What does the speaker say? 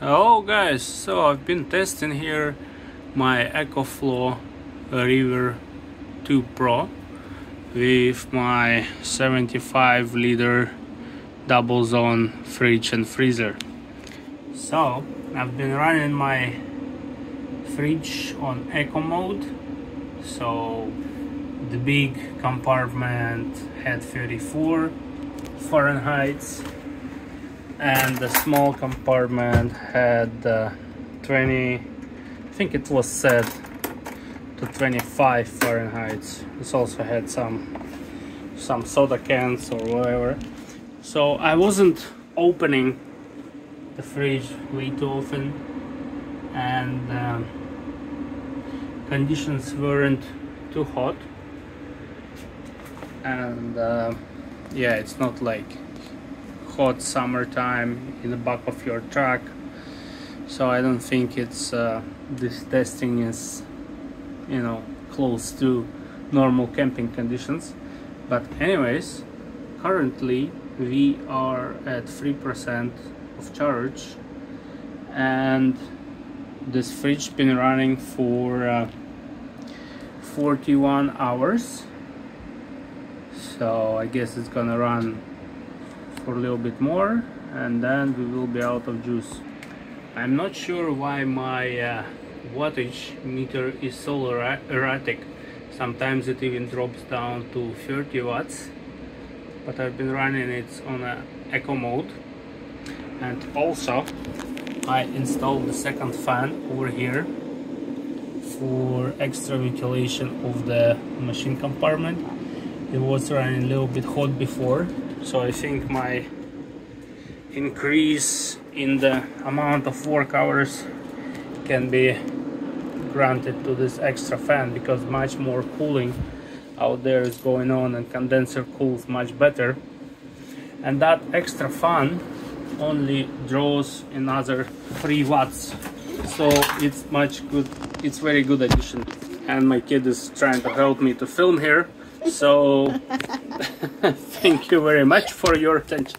Hello guys, so I've been testing here my EcoFlow River 2 Pro with my 75 liter double zone fridge and freezer. So I've been running my fridge on eco mode. So the big compartment had 34 Fahrenheit and the small compartment had uh, 20 I think it was set to 25 Fahrenheit. This also had some some soda cans or whatever. So I wasn't opening the fridge way too often and um, conditions weren't too hot. And uh, yeah it's not like hot summertime in the back of your truck. So I don't think it's uh, this testing is you know close to normal camping conditions. But anyways currently we are at 3% of charge. And this fridge been running for uh, 41 hours. So I guess it's gonna run for a little bit more and then we will be out of juice. I'm not sure why my uh, wattage meter is so erratic. Sometimes it even drops down to 30 watts but I've been running it on a eco mode. And also I installed the second fan over here for extra ventilation of the machine compartment. It was running a little bit hot before so I think my increase in the amount of work hours can be granted to this extra fan because much more cooling out there is going on and condenser cools much better. And that extra fan only draws another 3 watts. So it's much good it's very good addition. And my kid is trying to help me to film here so thank you very much for your attention